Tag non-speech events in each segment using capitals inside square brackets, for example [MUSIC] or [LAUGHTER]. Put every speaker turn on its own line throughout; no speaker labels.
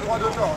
le droit d'auteur.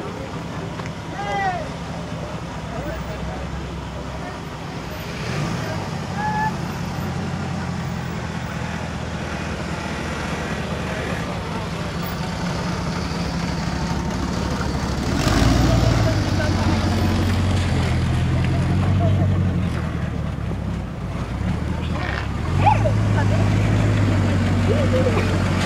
Woo-hoo! [LAUGHS]